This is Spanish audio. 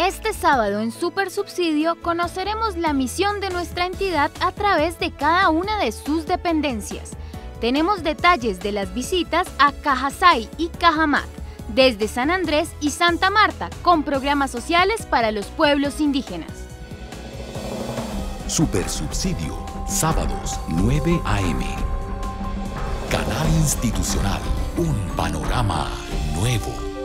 Este sábado en Super Subsidio conoceremos la misión de nuestra entidad a través de cada una de sus dependencias. Tenemos detalles de las visitas a Cajasay y Cajamat, desde San Andrés y Santa Marta, con programas sociales para los pueblos indígenas. Super Subsidio, sábados 9 a.m. Canal Institucional, un panorama nuevo.